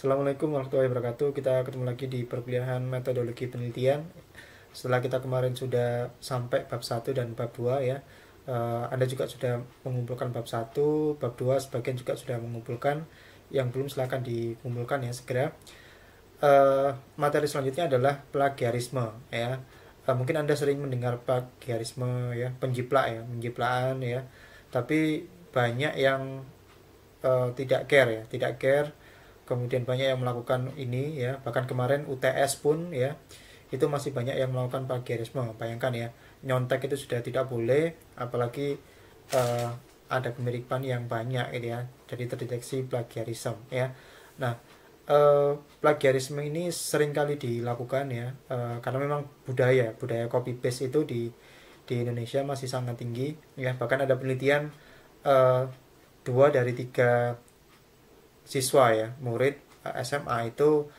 Assalamualaikum warahmatullahi wabarakatuh. Kita ketemu lagi di perkuliahan metodologi penelitian. Setelah kita kemarin sudah sampai bab 1 dan bab 2 ya. Uh, Anda juga sudah mengumpulkan bab 1, bab 2 sebagian juga sudah mengumpulkan. Yang belum silahkan dikumpulkan ya segera. Uh, materi selanjutnya adalah plagiarisme ya. Uh, mungkin Anda sering mendengar plagiarisme ya, penjiplak ya, penjiplaan ya. Tapi banyak yang tidak care ya, tidak care kemudian banyak yang melakukan ini ya. Bahkan kemarin UTS pun ya itu masih banyak yang melakukan plagiarisme. Bayangkan ya nyontek itu sudah tidak boleh apalagi uh, ada kemiripan yang banyak ini ya jadi terdeteksi plagiarisme ya. Nah uh, plagiarisme ini sering kali dilakukan ya uh, karena memang budaya budaya copy paste itu di di Indonesia masih sangat tinggi ya. Bahkan ada penelitian uh, dua dari tiga siswa ya murid eh, SMA itu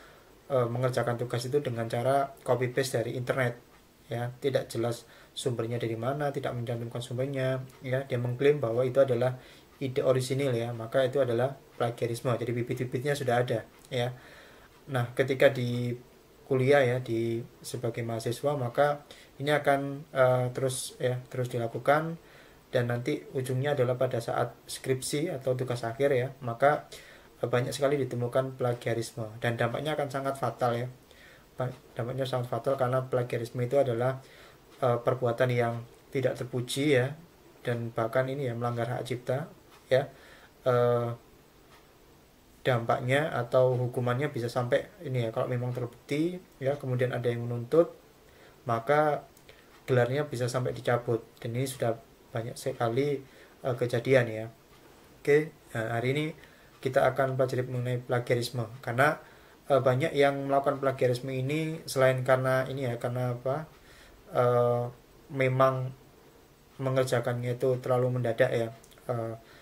e, mengerjakan tugas itu dengan cara copy paste dari internet ya. Tidak jelas sumbernya dari mana tidak mencantumkan sumbernya ya. Dia mengklaim bahwa itu adalah ide orisinil ya maka itu adalah plagiarisme. Jadi bibit-bibitnya sudah ada ya. Nah ketika di kuliah ya di sebagai mahasiswa maka ini akan uh, terus ya terus dilakukan. Dan nanti ujungnya adalah pada saat skripsi atau tugas akhir ya maka banyak sekali ditemukan plagiarisme. Dan dampaknya akan sangat fatal ya. Dampaknya sangat fatal karena plagiarisme itu adalah uh, perbuatan yang tidak terpuji ya. Dan bahkan ini ya melanggar hak cipta ya. Uh, dampaknya atau hukumannya bisa sampai ini ya kalau memang terbukti ya kemudian ada yang menuntut maka gelarnya bisa sampai dicabut. Dan ini sudah banyak sekali uh, kejadian ya. Oke nah, hari ini kita akan pelajari mengenai plagiarisme. Karena e, banyak yang melakukan plagiarisme ini selain karena ini ya karena apa e, memang mengerjakannya itu terlalu mendadak ya e,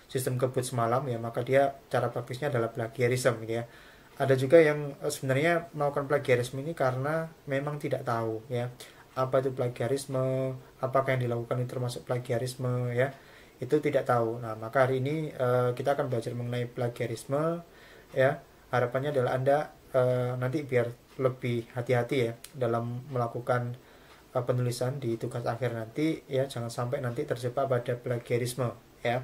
sistem kebut semalam ya maka dia cara praktisnya adalah plagiarisme gitu ya. Ada juga yang sebenarnya melakukan plagiarisme ini karena memang tidak tahu ya apa itu plagiarisme apakah yang dilakukan itu termasuk plagiarisme ya itu tidak tahu. Nah, maka hari ini uh, kita akan belajar mengenai plagiarisme ya. Harapannya adalah Anda uh, nanti biar lebih hati-hati ya dalam melakukan uh, penulisan di tugas akhir nanti ya jangan sampai nanti terjebak pada plagiarisme ya.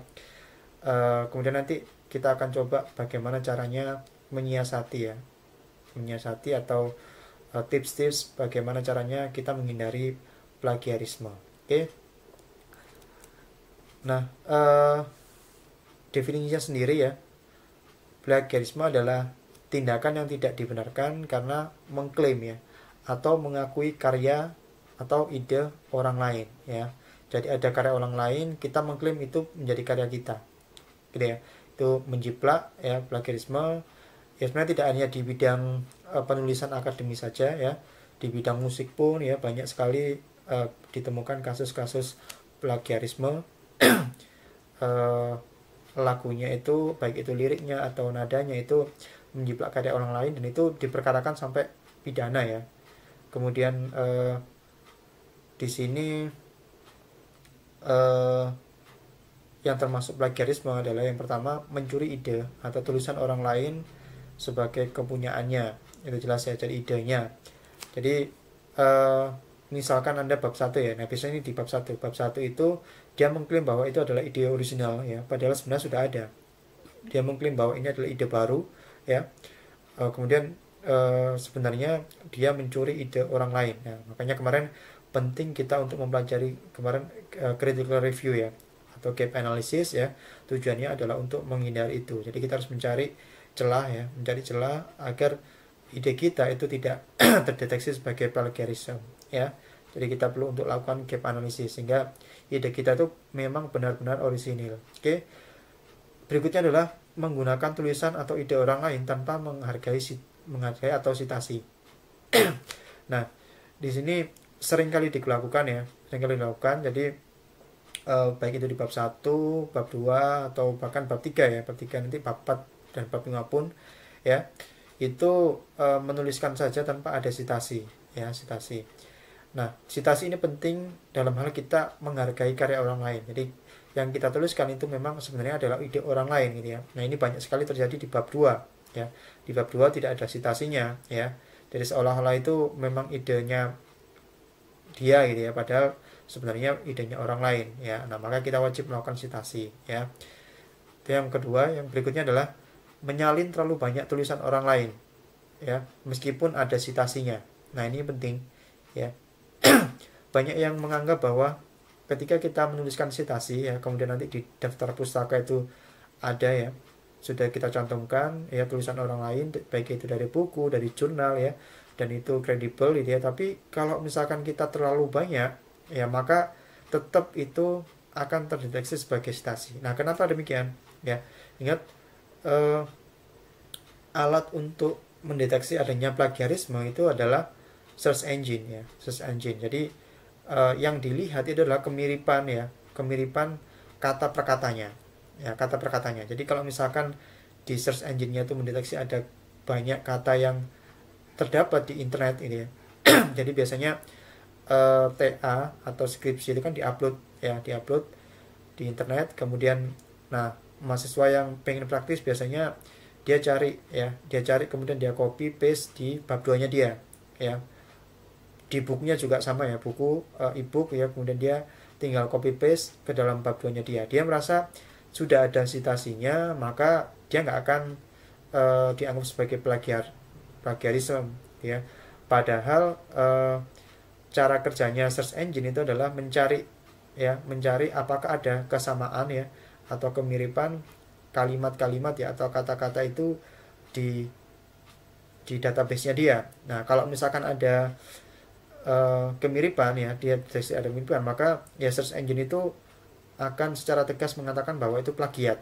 Uh, kemudian nanti kita akan coba bagaimana caranya menyiasati ya. Menyiasati atau tips-tips uh, bagaimana caranya kita menghindari plagiarisme. Oke. Okay? Nah, uh, definisinya sendiri ya, plagiarisme adalah tindakan yang tidak dibenarkan karena mengklaim ya atau mengakui karya atau ide orang lain ya. Jadi ada karya orang lain, kita mengklaim itu menjadi karya kita. Gitu ya. Itu menjiplak ya plagiarisme ya sebenarnya tidak hanya di bidang uh, penulisan akademis saja ya. Di bidang musik pun ya banyak sekali uh, ditemukan kasus-kasus plagiarisme uh, lagunya itu baik itu liriknya atau nadanya itu menjiplak karya orang lain dan itu diperkarakan sampai pidana ya. Kemudian uh, di sini uh, yang termasuk plagiarisme adalah yang pertama mencuri ide atau tulisan orang lain sebagai kepunyaannya. Itu jelas ya jadi idenya. Jadi uh, misalkan anda bab satu ya. Nah biasanya ini di bab satu. Bab satu itu dia mengklaim bahwa itu adalah ide original ya. Padahal sebenarnya sudah ada. Dia mengklaim bahwa ini adalah ide baru ya. Uh, kemudian uh, sebenarnya dia mencuri ide orang lain ya. Makanya kemarin penting kita untuk mempelajari kemarin uh, critical review ya atau gap analysis ya. Tujuannya adalah untuk menghindari itu. Jadi kita harus mencari celah ya. Mencari celah agar ide kita itu tidak terdeteksi sebagai plagiarism ya jadi kita perlu untuk lakukan gap analisis sehingga ide kita itu memang benar-benar orisinil. Oke. Berikutnya adalah menggunakan tulisan atau ide orang lain tanpa menghargai menghargai atau citasi. nah, di sini sering kali dilakukan ya, sering kali dilakukan. Jadi eh, baik itu di bab 1, bab 2 atau bahkan bab 3 ya, bab 3 nanti bab 4 dan bab 5 pun ya. Itu eh, menuliskan saja tanpa ada citasi ya, citasi Nah, citasi ini penting dalam hal kita menghargai karya orang lain. Jadi, yang kita tuliskan itu memang sebenarnya adalah ide orang lain gitu ya. Nah, ini banyak sekali terjadi di bab 2. ya. Di bab 2 tidak ada citasinya ya. Jadi seolah-olah itu memang idenya dia gitu ya. Padahal sebenarnya idenya orang lain ya. Nah maka kita wajib melakukan citasi ya. Itu yang kedua. Yang berikutnya adalah menyalin terlalu banyak tulisan orang lain ya. Meskipun ada citasinya. Nah ini penting ya banyak yang menganggap bahwa ketika kita menuliskan citasi ya kemudian nanti di daftar pustaka itu ada ya sudah kita cantumkan ya tulisan orang lain baik itu dari buku dari jurnal ya dan itu kredibel gitu ya. Tapi kalau misalkan kita terlalu banyak ya maka tetap itu akan terdeteksi sebagai citasi. Nah kenapa demikian? Ya ingat eh, alat untuk mendeteksi adanya plagiarisme itu adalah search engine ya search engine. Jadi uh, yang dilihat itu adalah kemiripan ya kemiripan kata perkatanya ya kata perkatanya. Jadi kalau misalkan di search engine-nya itu mendeteksi ada banyak kata yang terdapat di internet ini ya. Jadi biasanya uh, eh, TA atau skripsi itu kan diupload ya diupload di internet. Kemudian nah mahasiswa yang pengen praktis biasanya dia cari ya dia cari kemudian dia copy paste di bab 2 nya dia ya di bukunya juga sama ya buku uh, e-book ya kemudian dia tinggal copy paste ke dalam bab nya dia dia merasa sudah ada citasinya maka dia nggak akan uh, dianggap sebagai plagiar plagiarisme ya padahal uh, cara kerjanya search engine itu adalah mencari ya mencari apakah ada kesamaan ya atau kemiripan kalimat-kalimat ya atau kata-kata itu di di database-nya dia. Nah, kalau misalkan ada uh, kemiripan ya dia deteksi ada kemiripan. Maka ya search engine itu akan secara tegas mengatakan bahwa itu plagiat.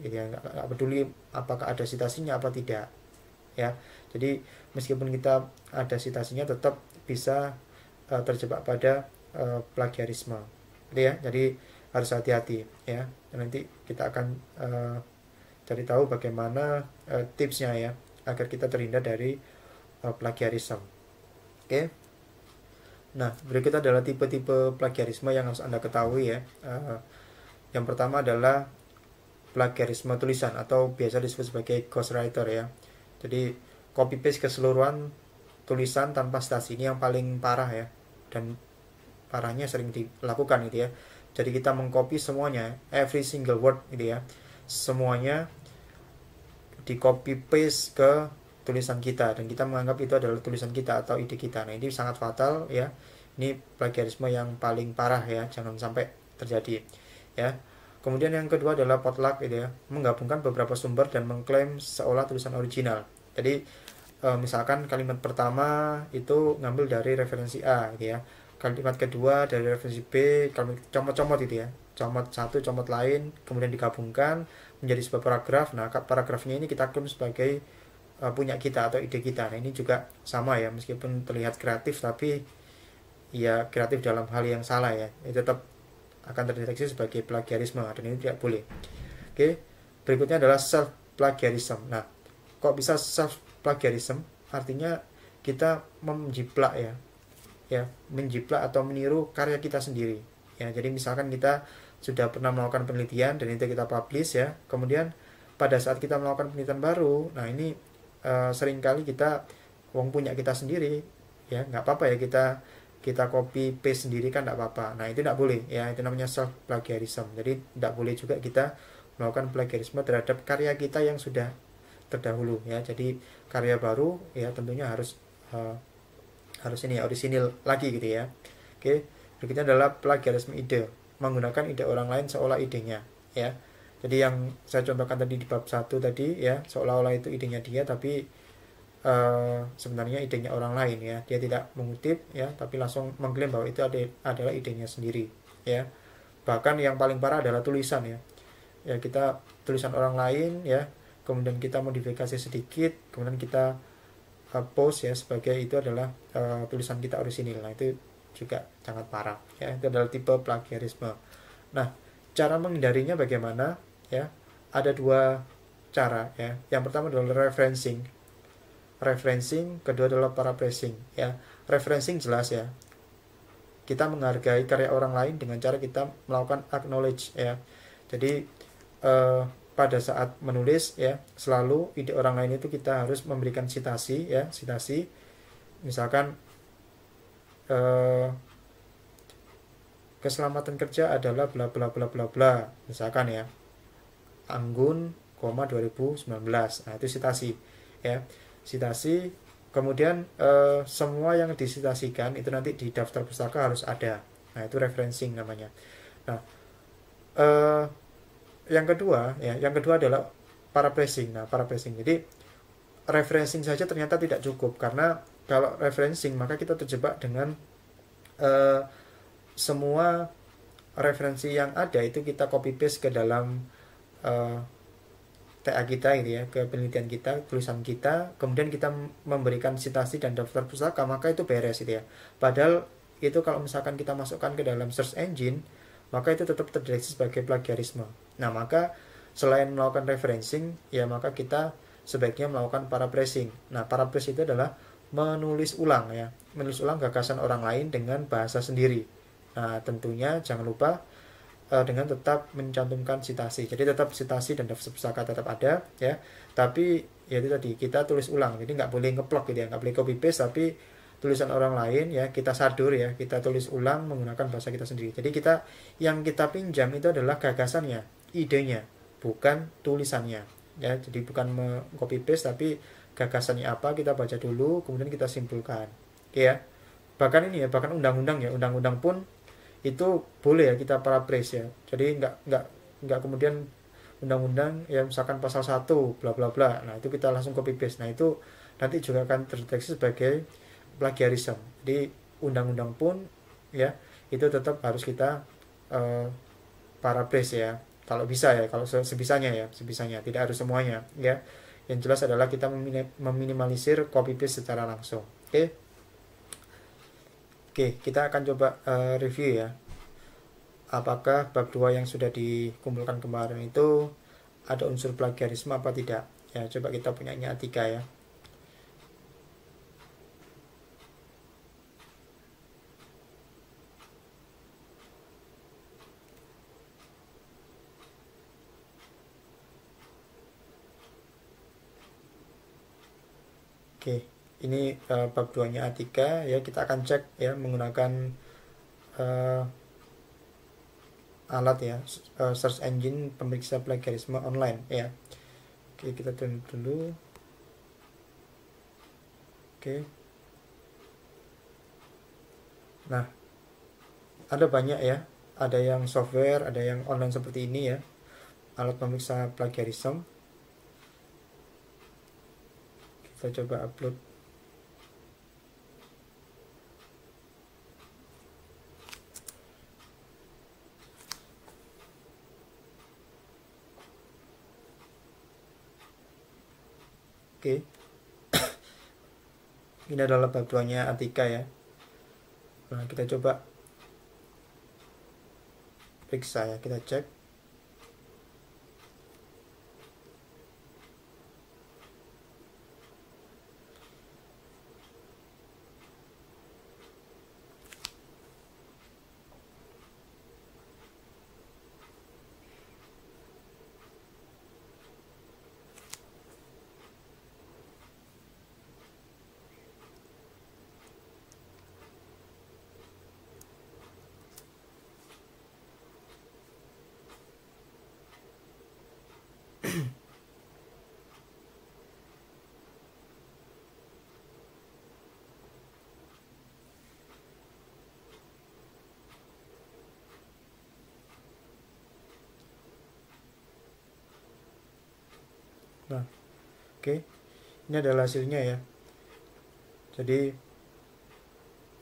Ya nggak peduli apakah ada citasinya apa tidak ya. Jadi meskipun kita ada citasinya tetap bisa uh, terjebak pada uh, plagiarisme. Gitu ya. Jadi harus hati-hati ya. Dan nanti kita akan uh, cari tahu bagaimana uh, tipsnya ya agar kita terhindar dari uh, plagiarisme. Oke? okay? Nah, berikut adalah tipe-tipe plagiarisme yang harus Anda ketahui ya. Uh, yang pertama adalah plagiarisme tulisan atau biasa disebut sebagai ghostwriter ya. Jadi copy paste keseluruhan tulisan tanpa stasi ini yang paling parah ya. Dan parahnya sering dilakukan gitu ya. Jadi kita mengcopy semuanya, every single word gitu ya. Semuanya di copy paste ke tulisan kita dan kita menganggap itu adalah tulisan kita atau ide kita. Nah, ini sangat fatal ya. Ini plagiarisme yang paling parah ya, jangan sampai terjadi ya. Kemudian yang kedua adalah potluck gitu ya, menggabungkan beberapa sumber dan mengklaim seolah tulisan original. Jadi e, misalkan kalimat pertama itu ngambil dari referensi A gitu ya. Kalimat kedua dari referensi B, kalimat comot-comot itu ya. Comot satu, comot lain, kemudian digabungkan menjadi sebuah paragraf. Nah, paragrafnya ini kita klaim sebagai uh, punya kita atau ide kita. Nah, ini juga sama ya, meskipun terlihat kreatif tapi ya kreatif dalam hal yang salah ya. Ini tetap akan terdeteksi sebagai plagiarisme dan ini tidak boleh. Oke. Berikutnya adalah self plagiarism. Nah, kok bisa self plagiarism? Artinya kita menjiplak ya. Ya, menjiplak atau meniru karya kita sendiri. Ya, jadi misalkan kita sudah pernah melakukan penelitian dan itu kita publish ya. Kemudian pada saat kita melakukan penelitian baru, nah ini uh, sering kali kita uang punya kita sendiri ya nggak apa-apa ya kita kita copy paste sendiri kan nggak apa-apa. Nah itu tidak boleh ya itu namanya self plagiarism jadi tidak boleh juga kita melakukan plagiarisme terhadap karya kita yang sudah terdahulu ya. Jadi karya baru ya tentunya harus uh, harus ini ya orisinil lagi gitu ya. Oke berikutnya adalah plagiarisme ide. Menggunakan ide orang lain seolah idenya ya jadi yang saya contohkan tadi di bab satu tadi ya seolah-olah itu idenya dia tapi uh, sebenarnya idenya orang lain ya. Dia tidak mengutip ya tapi langsung mengklaim bahwa itu ada, adalah idenya sendiri ya. Bahkan yang paling parah adalah tulisan ya. Ya kita tulisan orang lain ya kemudian kita modifikasi sedikit kemudian kita uh, post ya sebagai itu adalah uh, tulisan kita orisinil. Nah itu juga sangat parah ya. Itu adalah tipe plagiarisme. Nah cara menghindarinya bagaimana ya. Ada dua cara ya. Yang pertama adalah referencing. Referencing kedua adalah paraphrasing ya. Referencing jelas ya. Kita menghargai karya orang lain dengan cara kita melakukan acknowledge ya. Jadi uh, pada saat menulis ya selalu ide orang lain itu kita harus memberikan citasi ya citasi. Misalkan eh, keselamatan kerja adalah bla bla bla bla bla misalkan ya Anggun, 2019 nah itu citasi ya. Citasi kemudian eh, semua yang disitasikan itu nanti di daftar pustaka harus ada. Nah itu referencing namanya. Nah eh, yang kedua ya yang kedua adalah para pressing nah para pressing jadi referencing saja ternyata tidak cukup. Karena kalau referencing maka kita terjebak dengan eh, semua referensi yang ada itu kita copy paste ke dalam uh, TA kita gitu ya ke penelitian kita tulisan kita kemudian kita memberikan citasi dan daftar pustaka maka itu beres gitu ya. Padahal itu kalau misalkan kita masukkan ke dalam search engine maka itu tetap terdeteksi sebagai plagiarisme. Nah maka selain melakukan referencing ya maka kita sebaiknya melakukan paraphrasing nah paraphrase itu adalah menulis ulang ya menulis ulang gagasan orang lain dengan bahasa sendiri. Nah tentunya jangan lupa uh, dengan tetap mencantumkan citasi. Jadi tetap citasi dan daftar pustaka tetap ada ya. Tapi ya itu tadi kita tulis ulang. Jadi nggak boleh ngeplok gitu ya, nggak boleh copy paste tapi tulisan orang lain ya kita sadur ya kita tulis ulang menggunakan bahasa kita sendiri jadi kita yang kita pinjam itu adalah gagasannya idenya bukan tulisannya ya jadi bukan copy paste tapi gagasannya apa kita baca dulu kemudian kita simpulkan ya bahkan ini ya bahkan undang-undang ya undang-undang pun itu boleh ya kita paraphrase ya. Jadi nggak nggak nggak kemudian undang-undang yang misalkan pasal 1 bla bla bla. Nah itu kita langsung copy paste. Nah itu nanti juga akan terdeteksi sebagai plagiarisme jadi undang-undang pun ya itu tetap harus kita uh, paraphrase ya. Kalau bisa ya kalau sebisanya ya sebisanya. Tidak harus semuanya ya. Yang jelas adalah kita meminimalisir copy paste secara langsung oke? okay? Oke, kita akan coba uh, review ya. Apakah bab 2 yang sudah dikumpulkan kemarin itu ada unsur plagiarisme apa tidak? Ya, coba kita punya Atika ya. Oke. Okay ini uh, bab 2 nya A3 ya. Kita akan cek ya menggunakan uh, alat ya. Uh, search engine pemeriksa plagiarisme online ya. Oke kita tunggu dulu. Oke. Nah ada banyak ya. Ada yang software ada yang online seperti ini ya. Alat pemeriksa plagiarisme. Kita coba upload Oke. Ini adalah bab 2-nya Atika ya. Nah, kita coba periksa ya, kita cek. Nah, oke. Okay. Ini adalah hasilnya ya. Jadi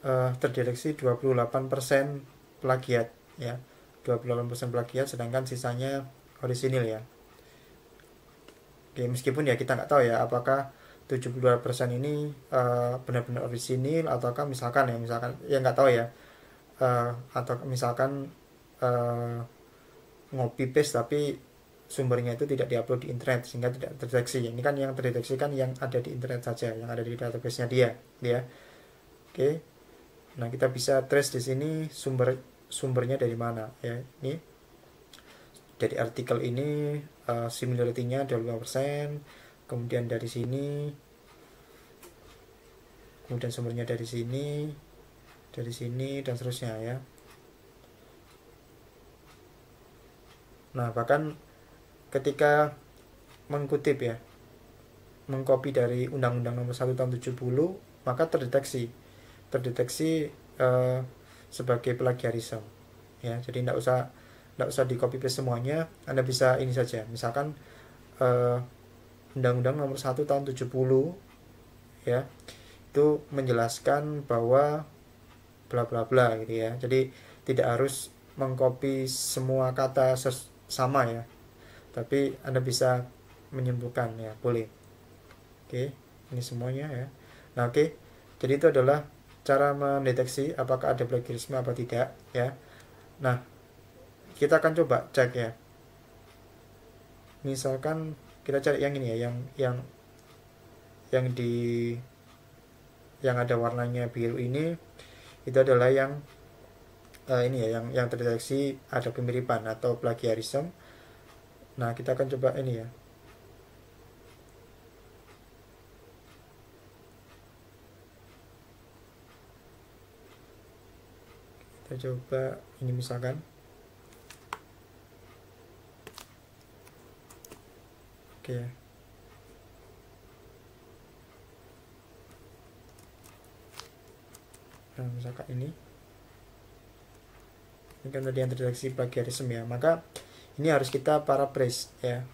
uh, terdeteksi 28% plagiat ya. 28% plagiat sedangkan sisanya orisinil ya. Oke, meskipun ya kita nggak tahu ya apakah 72% ini uh, benar-benar orisinil ataukah misalkan ya misalkan ya nggak tahu ya uh, atau misalkan uh, ngopi paste tapi sumbernya itu tidak diupload di internet sehingga tidak terdeteksi. Ini kan yang terdeteksi kan yang ada di internet saja, yang ada di database-nya dia, ya. Oke. Nah, kita bisa trace di sini sumber sumbernya dari mana ya. Ini dari artikel ini uh, similarity-nya 25% kemudian dari sini kemudian sumbernya dari sini dari sini dan seterusnya ya nah bahkan ketika mengkutip ya mengcopy dari Undang-Undang Nomor 1 Tahun 70 maka terdeteksi terdeteksi uh, sebagai plagiarisme ya jadi tidak usah tidak usah di copy paste semuanya anda bisa ini saja. Misalkan eh, Undang-Undang Nomor 1 Tahun 70 ya itu menjelaskan bahwa bla bla bla gitu ya. Jadi tidak harus mengcopy semua kata sama ya tapi anda bisa menyimpulkan ya boleh. Oke ini semuanya ya. Nah oke. Jadi itu adalah cara mendeteksi apakah ada plagiarisme apa tidak ya. Nah kita akan coba cek ya. Misalkan kita cari yang ini ya yang yang yang di yang ada warnanya biru ini itu adalah yang uh, ini ya yang yang terdeteksi ada kemiripan atau plagiarisme nah kita akan coba ini ya. Kita coba ini misalkan. Oke. Ya nah misalkan ini. Ini kan tadi yang terdeteksi plagiarisme ya. Maka ini harus kita para press ya.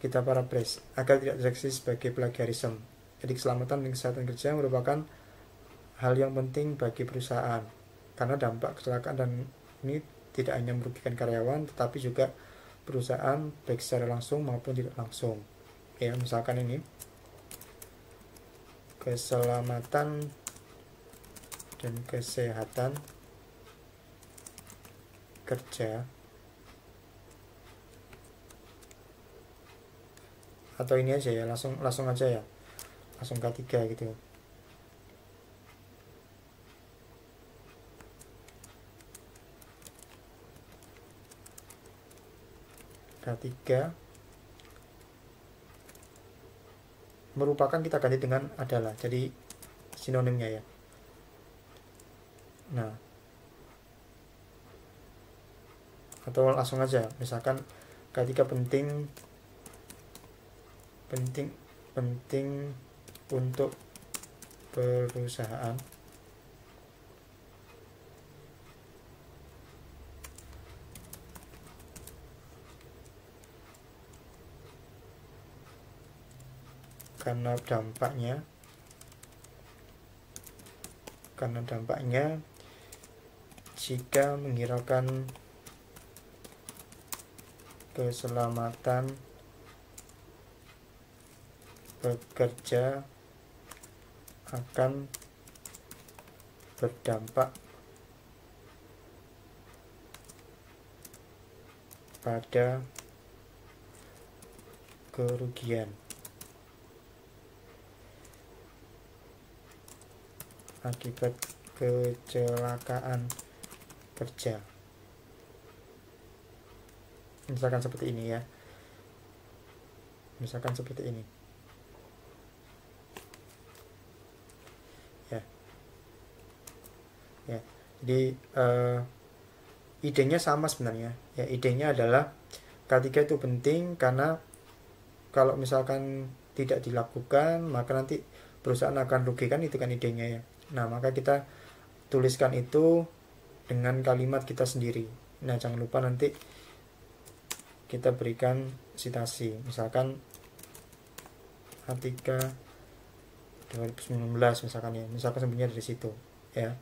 Kita para press agar tidak terdeteksi sebagai plagiarisme. Jadi keselamatan dan kesehatan kerja merupakan hal yang penting bagi perusahaan karena dampak kecelakaan dan ini tidak hanya merugikan karyawan tetapi juga perusahaan baik secara langsung maupun tidak langsung. Ya misalkan ini. Keselamatan dan kesehatan kerja atau ini aja ya langsung langsung aja ya. Langsung K3 gitu. K3 merupakan kita ganti dengan adalah jadi sinonimnya ya. Nah. Atau langsung aja misalkan K3 penting penting penting untuk perusahaan. Karena dampaknya karena dampaknya jika menghiraukan keselamatan bekerja akan berdampak pada kerugian. Akibat kecelakaan kerja. Misalkan seperti ini ya. Misalkan seperti ini ya ya jadi uh, idenya sama sebenarnya ya idenya adalah ketika itu penting karena kalau misalkan tidak dilakukan maka nanti perusahaan akan rugikan itu kan idenya ya Nah, maka kita tuliskan itu dengan kalimat kita sendiri. Nah, jangan lupa nanti kita berikan citasi. Misalkan H3 2019 misalkan ya. Misalkan sebenarnya dari situ, ya.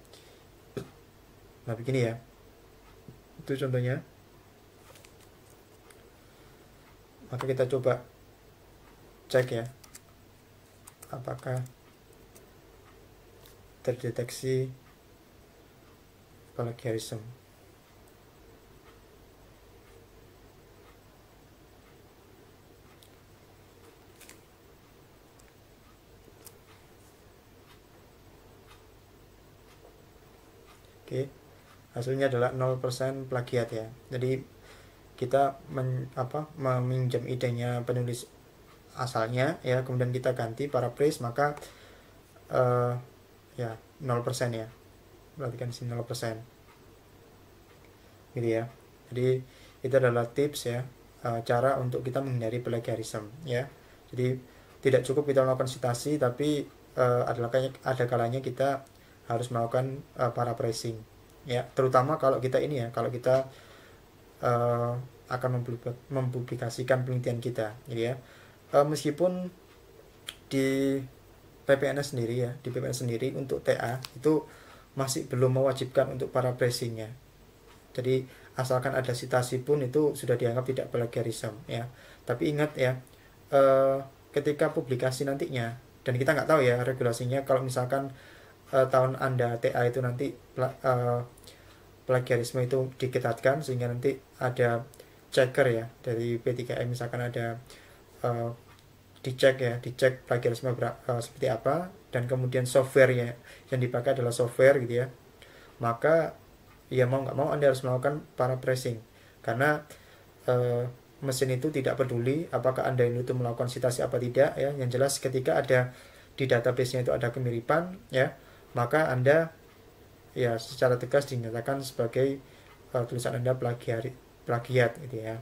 Nah, begini ya. Itu contohnya. Maka kita coba cek ya. Apakah terdeteksi plagiarisme. Oke, hasilnya adalah 0% plagiat ya. Jadi kita men, apa meminjam idenya penulis asalnya ya kemudian kita ganti paraphrase maka uh, ya 0% ya. Berarti kan sini 0% gitu ya. Jadi itu adalah tips ya uh, cara untuk kita menghindari plagiarism ya. Jadi tidak cukup kita melakukan citasi tapi uh, adalah ada kalanya kita harus melakukan uh, paraphrasing ya terutama kalau kita ini ya kalau kita uh, akan mempublikasikan penelitian kita jadi ya. Uh, meskipun di PPNS sendiri ya di PPNS sendiri untuk TA itu masih belum mewajibkan untuk para pressingnya jadi asalkan ada citasi pun itu sudah dianggap tidak plagiarism ya. Tapi ingat ya uh, ketika publikasi nantinya dan kita nggak tahu ya regulasinya kalau misalkan uh, tahun anda TA itu nanti uh, plagiarisme itu diketatkan sehingga nanti ada checker ya dari P3M misalkan ada uh, dicek ya dicek plagiarisme uh, seperti apa dan kemudian software ya yang dipakai adalah software gitu ya. Maka ya mau nggak mau anda harus melakukan paraphrasing karena uh, mesin itu tidak peduli apakah anda itu melakukan citasi apa tidak ya. Yang jelas ketika ada di database-nya itu ada kemiripan ya maka anda ya secara tegas dinyatakan sebagai uh, tulisan anda plagiat plagiat gitu ya